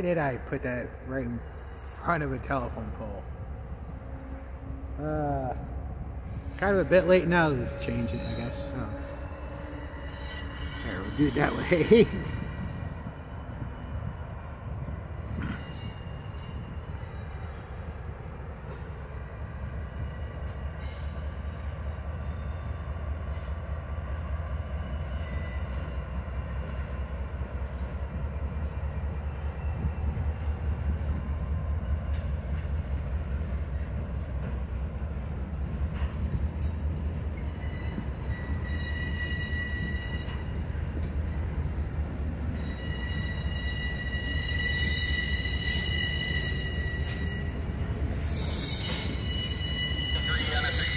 Why did I put that right in front of a telephone pole? Uh, kind of a bit late now to change it, I guess. So. There, we'll do it that way.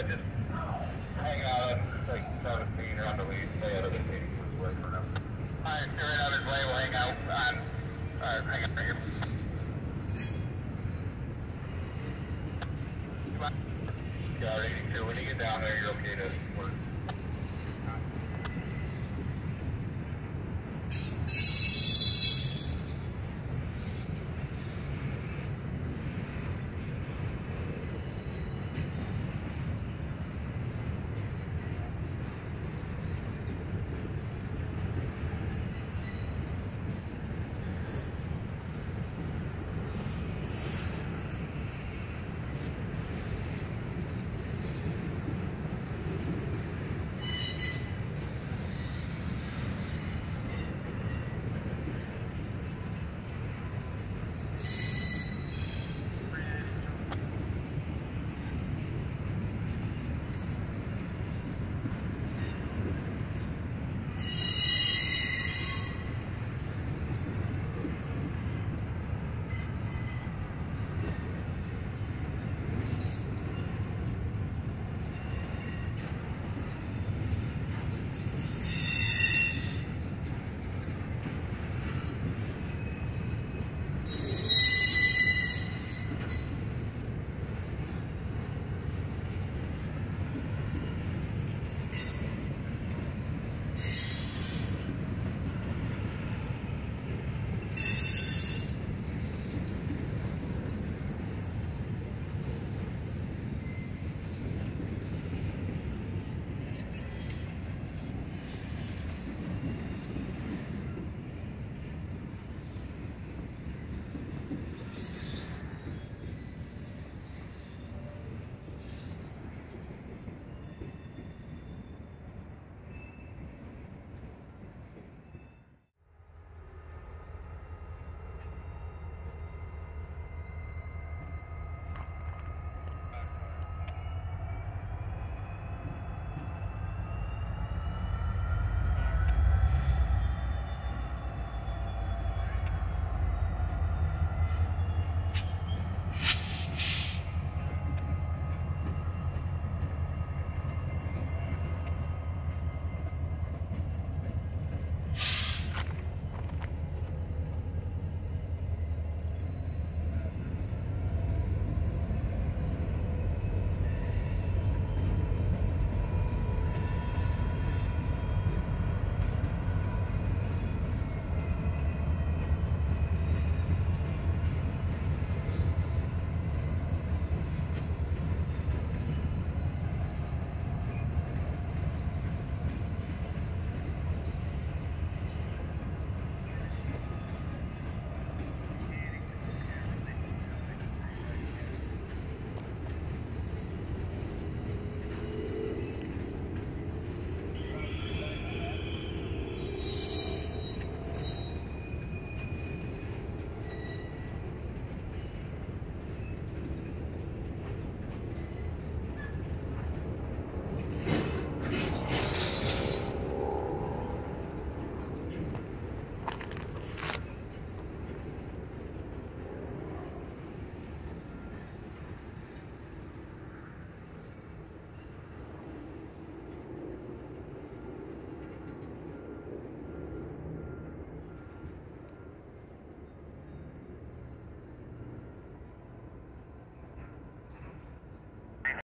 Hang out like 17 or stay out of the for his way, we'll hang out uh, hang out right here. Come on. Yeah, 82, when you get down there, you're okay to work.